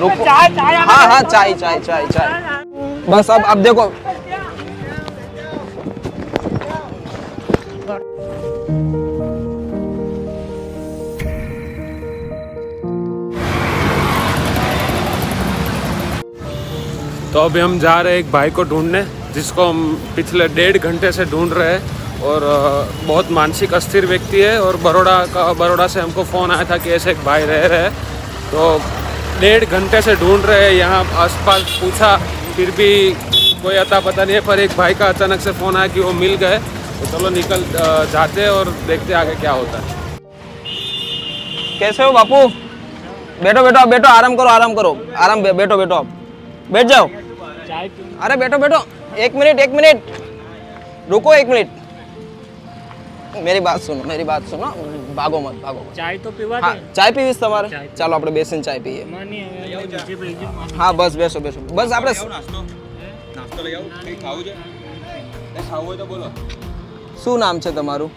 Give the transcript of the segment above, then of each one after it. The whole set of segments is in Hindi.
रुको। चाय चाय हाँ हाँ चाय चाय चाय चाय। बस अब अब देखो। तो अभी हम जा रहे हैं एक भाई को ढूँढने जिसको हम पिछले डेढ़ घंटे से ढूंढ रहे हैं। और बहुत मानसिक अस्थिर व्यक्ति है और बड़ोड़ा का बड़ोड़ा से हमको फ़ोन आया था कि ऐसे एक भाई रह रहे हैं। तो डेढ़ घंटे से ढूंढ रहे हैं यहाँ आसपास पूछा फिर भी कोई अता पता नहीं है पर एक भाई का अचानक से फ़ोन आया कि वो मिल गए। तो चलो निकल जाते हैं और देखते आगे क्या होता है। कैसे हो बापू? बैठो बैठो आप बैठो आराम करो आराम करो। आराम बैठो बैठो आप। बैठ जाओ। अरे बैठो बैठो। एक मिनट एक मिनट। रुको एक मिनट। મેરી વાત સુનો મેરી વાત સુનો ભાગો મત ભાગો મત ચાય તો પીવા દે ચાય પીવીસ તમારે ચાલો આપણે બેસીને ચાય પીએ હા બસ બેસો બેસો બસ આપણે નાસ્તો નાસ્તો લઈ આવું કઈ ખાવું છે કઈ ખાવું હોય તો બોલો શું નામ છે તમારું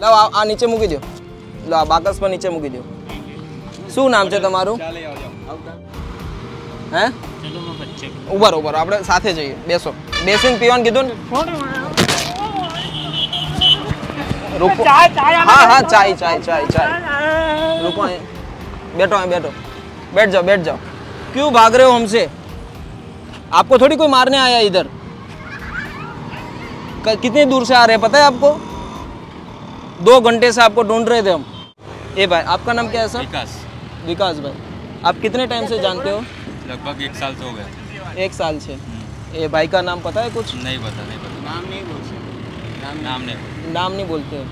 લાવ આ નીચે મૂકી દો લાવ બાકસ પર નીચે મૂકી દો શું નામ છે તમારું હે ઉભર ઉભર આપણે સાથે જઈએ બેસો બેસીને પીવાનું કીધું ને रुको चाय चाय हाँ हाँ चाय चाय चाय चाय रुको बैठो हैं बैठो बैठ जाओ बैठ जाओ क्यों भाग रहे हो हमसे आपको थोड़ी कोई मारने आया इधर कितने दूर से आ रहे हैं पता है आपको दो घंटे से आपको ढूंढ रहे थे हम ए भाई आपका नाम क्या है सर विकास विकास भाई आप कितने टाइम से जानते हो लगभग एक साल से हो गया एक साल से ए भाई का नाम पता है कुछ नहीं पता नहीं पता नाम नहीं बोल सकते नाम नहीं नाम नहीं बोलते।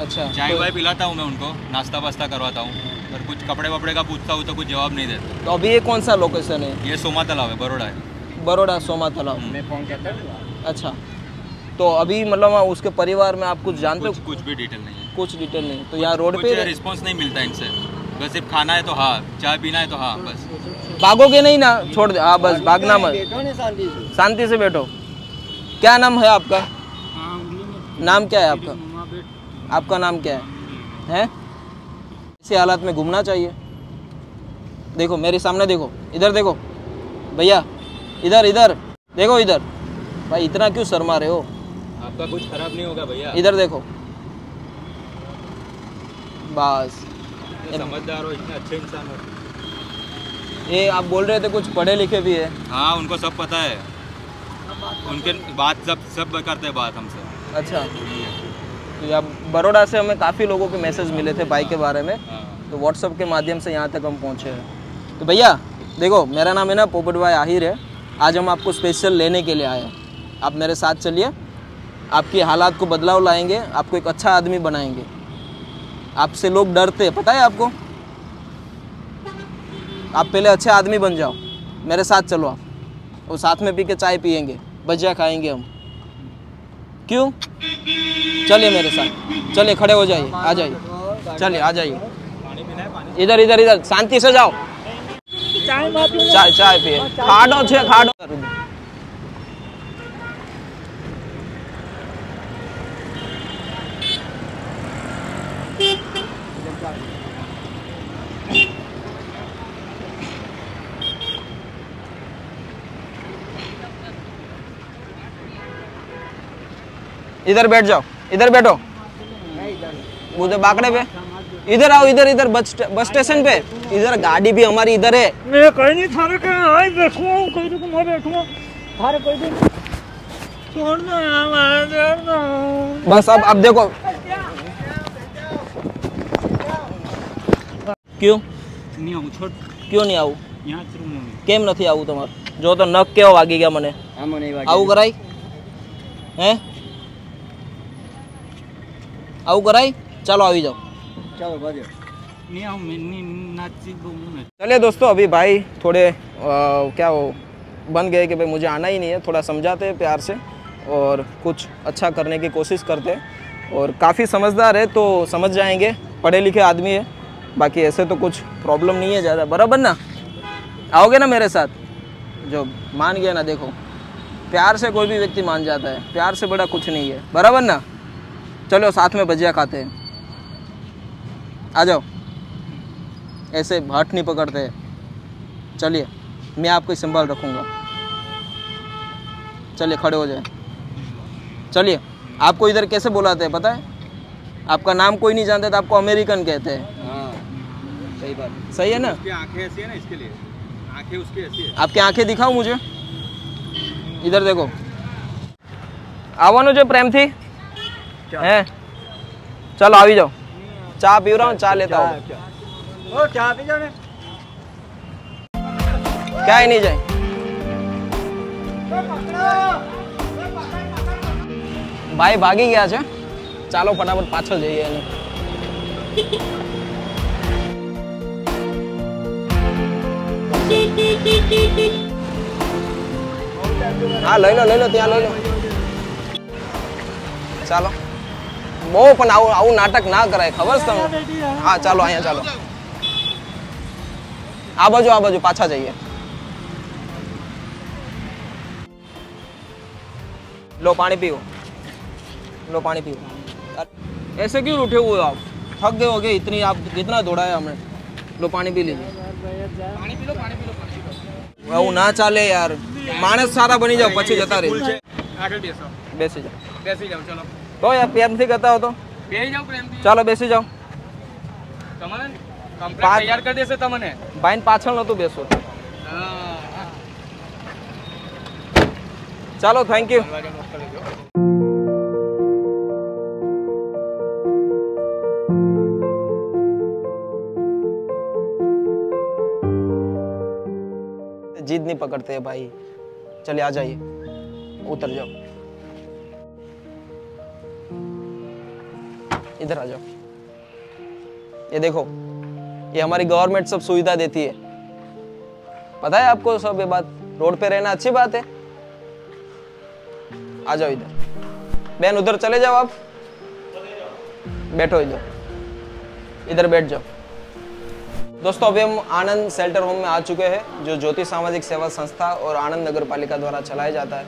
अच्छा चाय तो- वाय पिलाता हूँ मैं उनको नाश्ता वास्ता करवाता हूँ। पर कुछ कपड़े वपड़े का पूछता हूँ तो कुछ जवाब नहीं देते। तो अभी ये कौन सा लोकेशन है? ये सोमा तालाब है बड़ोड़ा है। बड़ोड़ा सोमा तालाब। मैं फ़ोन करता अच्छा तो अभी मतलब उसके परिवार में आप कुछ जानते हो? कुछ कुछ भी डिटेल नहीं है। कुछ डिटेल नहीं। तो यहाँ रोड पे रिस्पॉन्स नहीं मिलता इनसे। बस सिर्फ़ खाना है तो हाँ चाय पीना है तो हाँ बस। भागोगे नहीं ना? छोड़ दे। हाँ बस भागना मत। शांति से बैठो। क्या नाम है आपका? नाम क्या है आपका? आपका नाम क्या है? हैं? इसी हालात में घूमना चाहिए। देखो मेरे सामने देखो इधर देखो। भैया इधर इधर। देखो इधर। भाई इतना क्यों शर्मा रहे हो? आपका कुछ खराब नहीं होगा भैया। इधर देखो। बस। समझदार हो इतने अच्छे इंसान हो। ये आप बोल रहे थे कुछ पढ़े लिखे भी है। हाँ उनको सब पता है। उनके बात सब सब करते हैं बात हमसे। अच्छा। तो यहाँ बड़ोड़ा से हमें काफ़ी लोगों के मैसेज मिले थे बाइक के बारे में। हाँ। तो व्हाट्सअप के माध्यम से यहाँ तक हम पहुँचे हैं। तो भैया देखो मेरा नाम है ना पोपट भाई आहिर है। आज हम आपको स्पेशल लेने के लिए आए हैं। आप मेरे साथ चलिए। आपकी हालात को बदलाव लाएँगे आपको एक अच्छा आदमी बनाएँगे। आपसे लोग डरते हैं पता है आपको? आप पहले अच्छे आदमी बन जाओ। मेरे साथ चलो आप। और साथ में पी के चाय पियेंगे। भजिया खाएँगे हम। क्यों? चलिए मेरे साथ। चलिए खड़े हो जाइए आ जाइए। चलिए आ जाइए। इधर इधर इधर शांति से जाओ। चाय चाय पिए। खाडो छे खाडो इधर बैठ जाओ इधर बैठो उधर बाकड़े पे इधर आओ इधर इधर बस स्टे- बस स्टेशन पे इधर गाड़ी भी हमारी इधर है મેં કઈ નહીં થારે કે આય બેઠું હું કઈ રીતે મેં બેઠું થારે કઈ દે છોડ દો યાર છોડ દો बस अब अब देखो क्यों નહીં આવું છોડ क्यों नहीं આવું यहाँ चलो मम्मी કેમ નથી આવું તમારે જો તો નખ કેવો વાગી ગયા મને આમાં નહીં આવું કરાય હે આવું કરાય ચાલો આવી જાઓ ચાલો બાજુ નહીં આવું મેં નહીં નાચી બહુ નહીં चलिए दोस्तों अभी भाई थोड़े अ, क्या वो बन गए कि भाई मुझे आना ही नहीं है थोड़ा समझाते हैं प्यार से और कुछ अच्छा करने की कोशिश करते हैं और काफ़ी समझदार है तो समझ जाएंगे पढ़े लिखे आदमी है बाकी ऐसे तो कुछ प्रॉब्लम नहीं है ज़्यादा बराबर ना आओगे ना मेरे साथ जो मान गया ना देखो प्यार से कोई भी व्यक्ति मान जाता है प्यार से बड़ा कुछ नहीं है बराबर ना चलो साथ में भजिया खाते हैं आ जाओ ऐसे हट नहीं पकड़ते चलिए मैं आपको संभाल रखूँगा चलिए खड़े हो जाए चलिए आपको इधर कैसे बुलाते हैं पता है आपका नाम कोई नहीं जानता तो आपको अमेरिकन कहते हैं हाँ सही बात सही है ना उसकी आंखें ऐसी है ना इसके लिए आंखें उसकी ऐसी है आपकी आंखें दिखाओ मुझे इधर देखो આવવાનું છે પ્રેમથી હે ચાલો આવી જાઓ ચા પીવરાઉં ચા લેતા આવો ओ चाय पी जाओ ने ક્યાંય નહીં જાય ભાઈ ભાગી ગયા છે ચાલો ફટાફટ પાછળ જઈએ એને હા લઈ લો લઈ લો ત્યાં લઈ લો ચાલો બહુ પણ આવું આવું નાટક ના કરાય ખબર છે તમને હા ચાલો અહીંયા ચાલો આ બાજુ આ બાજુ પાછા જઈએ लो पानी पियो लो पानी पियो ऐसे क्यों उठे हुए हो आप थक गए हो गए इतनी आप कितना दौड़ा है हमने लो पानी पी लीजिए पानी पी लो पानी पी लो આવું ના ચાલે યાર માણસ સારા બની જાવ પછી જતા રહે આગળ બેસો બેસી જાઓ બેસી જાઓ ચલો તો યાર પ્રેમથી કરતા હો તો બેસી જાઓ પ્રેમથી ચાલો બેસી જાઓ તમને કમ્પ્લેટ પાંચ- તૈયાર કરી દેશે તમને ભાઈને પાછળ નહોતું બેસવું ચાલો થેન્ક યુ जिद नहीं पकड़ते हैं भाई चलिए आ जाइए उतर जाओ इधर आ जाओ। ये देखो, ये हमारी गवर्नमेंट सब सुविधा देती है। पता है आपको सब ये बात? रोड पे रहना अच्छी बात है। आ जाओ इधर। बहन, उधर चले जाओ आप। बैठो इधर। इधर बैठ जाओ। दोस्तों, अभी हम आनंद शेल्टर होम में आ चुके हैं, जो ज्योति सामाजिक सेवा संस्था और आनंद नगर पालिका द्वारा चलाया जाता है।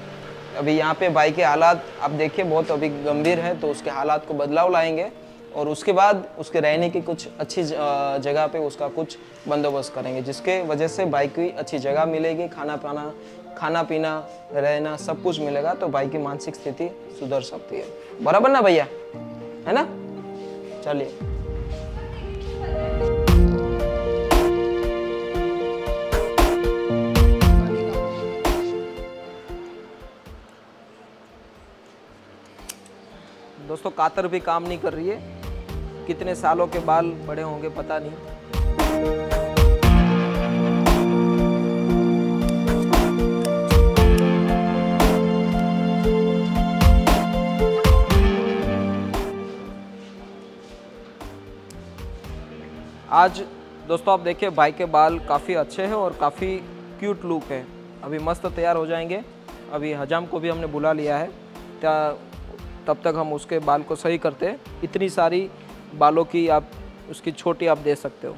अभी यहाँ पे भाई के हालात, आप देखिए, बहुत अभी गंभीर है तो उसके हालात को बदलाव लाएँगे। और उसके बाद उसके रहने की कुछ अच्छी जगह पे उसका कुछ बंदोबस्त करेंगे, जिसके वजह से बाइक की अच्छी जगह मिलेगी, खाना पाना, खाना पीना, रहना सब कुछ मिलेगा तो बाइक की मानसिक स्थिति सुधर सकती है। बराबर ना भैया? है ना? चलिए। दोस्तों, कातर भी काम नहीं कर रही है। कितने सालों के बाल बड़े होंगे पता नहीं। आज दोस्तों आप देखिए, भाई के बाल काफ़ी अच्छे हैं और काफ़ी क्यूट लुक है। अभी मस्त तैयार हो जाएँगे। अभी हजाम को भी हमने बुला लिया है। तब तक हम उसके बाल को सही करते इतनी सारी बालों की आप उसकी छोटी आप दे सकते हो।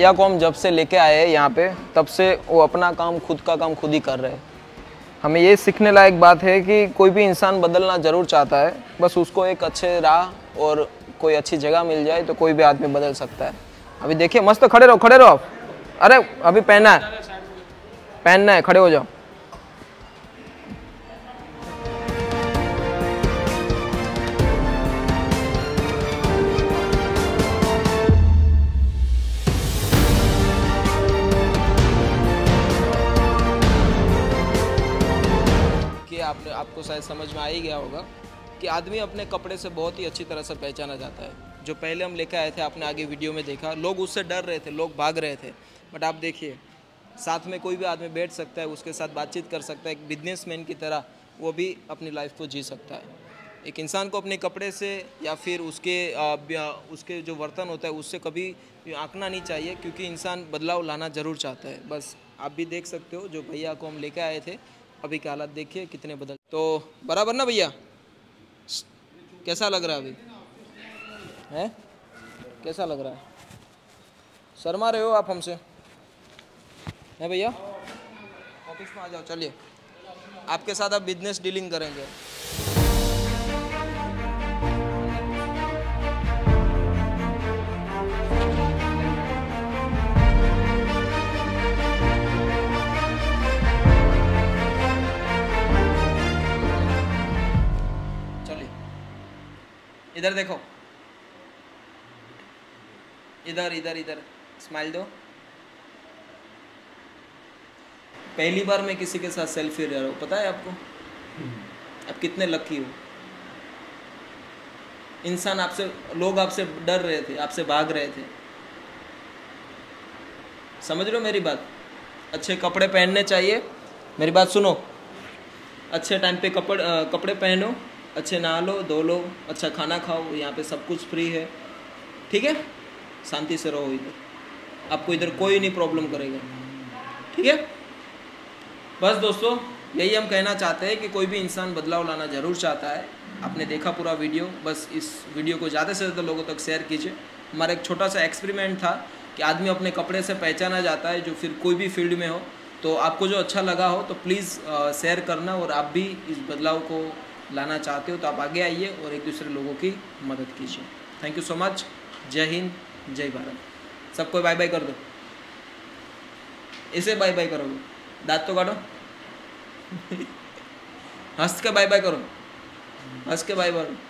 भैया को हम जब से लेके आए हैं यहाँ पे, तब से वो अपना काम, खुद का काम खुद ही कर रहे हैं। हमें ये सीखने लायक बात है कि कोई भी इंसान बदलना ज़रूर चाहता है, बस उसको एक अच्छे राह और कोई अच्छी जगह मिल जाए तो कोई भी आदमी बदल सकता है। अभी देखिए, मस्त खड़े रहो खड़े रहो आप। अरे, अभी पहनना है। पहनना है, खड़े हो जाओ। आपको शायद समझ में आ ही गया होगा कि आदमी अपने कपड़े से बहुत ही अच्छी तरह से पहचाना जाता है। जो पहले हम लेकर आए थे, आपने आगे वीडियो में देखा, लोग उससे डर रहे थे, लोग भाग रहे थे। बट आप देखिए, साथ में कोई भी आदमी बैठ सकता है, उसके साथ बातचीत कर सकता है, एक बिजनेसमैन की तरह, वो भी अपनी लाइफ को जी सकता है। एक इंसान को अपने कपड़े से या फिर उसके उसके जो बर्तन होता है, उससे कभी आंकना नहीं चाहिए, क्योंकि इंसान बदलाव लाना ज़रूर चाहता है। बस आप भी देख सकते हो, जो भैया को हम लेकर आए थे अभी के हालात देखिए, कितने बदल। तो बराबर ना भैया? कैसा लग रहा है अभी? है? कैसा लग रहा है? शर्मा रहे हो आप हमसे? है भैया? ऑफ़िस में आ जाओ, चलिए। आपके साथ आप बिज़नेस डीलिंग करेंगे। इधर देखो। इधर इधर इधर। स्माइल दो। पहली बार मैं किसी के साथ सेल्फी ले रहा हूँ, पता है आपको? आप कितने लकी हो। इंसान आपसे, लोग आपसे डर रहे थे, आपसे भाग रहे थे। समझ हो मेरी बात? अच्छे कपड़े पहनने चाहिए। मेरी बात सुनो। अच्छे टाइम पे कपड़े कपड़े पहनो। अच्छे नहा लो, धो लो अच्छा खाना खाओ, यहाँ पे सब कुछ फ्री है। ठीक है? शांति से रहो इधर। आपको इधर कोई नहीं प्रॉब्लम करेगा। ठीक है? बस दोस्तों, यही हम कहना चाहते हैं कि कोई भी इंसान बदलाव लाना ज़रूर चाहता है। आपने देखा पूरा वीडियो बस इस वीडियो को ज़्यादा से ज़्यादा लोगों तक शेयर कीजिए। हमारा एक छोटा सा एक्सपेरिमेंट था कि आदमी अपने कपड़े से पहचाना जाता है, जो फिर कोई भी फ़ील्ड में हो। तो आपको जो अच्छा लगा हो तो प्लीज़ शेयर करना और आप भी इस बदलाव को लाना चाहते हो तो आप आगे आइए और एक दूसरे लोगों की मदद कीजिए। थैंक यू सो मच जय हिंद, जय भारत। सबको बाय बाय कर दो। इसे बाय बाय करोगे दांत तो काटो। हंस के बाय बाय करो। हंस के बाय बाय